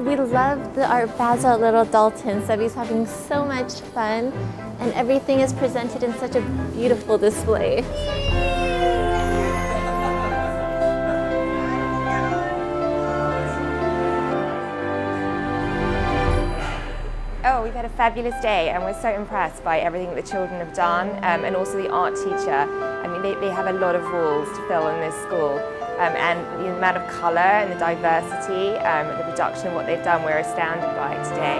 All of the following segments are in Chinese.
we love the Art Basel at Little Dalton. Sebby's having so much fun, and everything is presented in such a beautiful display. Oh, we've had a fabulous day and we're so impressed by everything the children have done um, and also the art teacher. I mean, they, they have a lot of walls to fill in this school um, and the amount of colour and the diversity um, and the production of what they've done, we're astounded by today.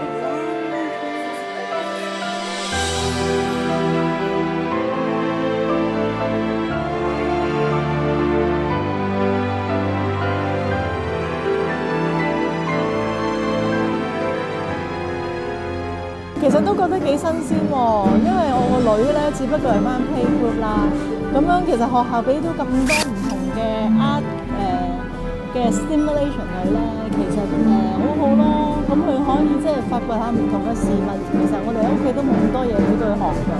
其实都觉得几新鲜喎，因为我个女咧只不过系翻 playgroup 啦，咁样其实学校俾到咁多唔同嘅 art 诶 嘅 stimulation 佢咧，其實誒好好咯，咁佢可以即係發掘下唔同嘅事物，其實我哋喺屋企都冇咁多嘢俾佢學嘅。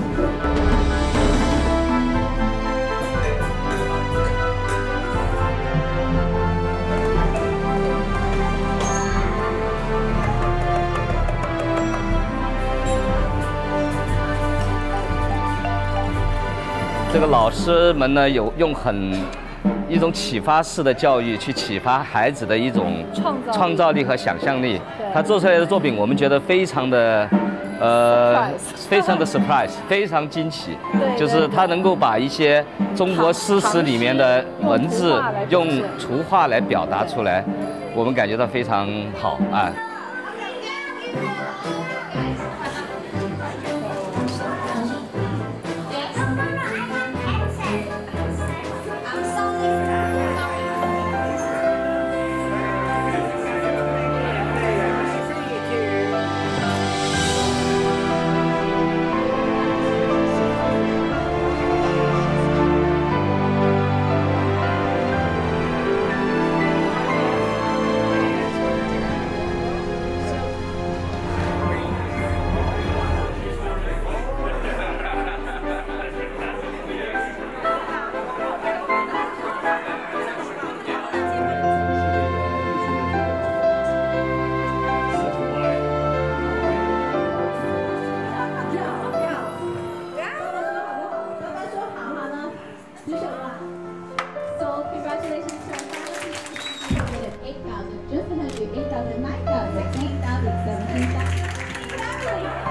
这个老师们呢，有用很一种启发式的教育去启发孩子的一种创造力和想象力。他做出来的作品，我们觉得非常的，呃，非常的 surprise，非常惊奇。就是他能够把一些中国诗词里面的文字用图画来表达出来，我们感觉到非常好啊。So congratulations to our family. 8,000, just ahead of you, 8,000, 9,000, 8,000, 17,000. Exactly.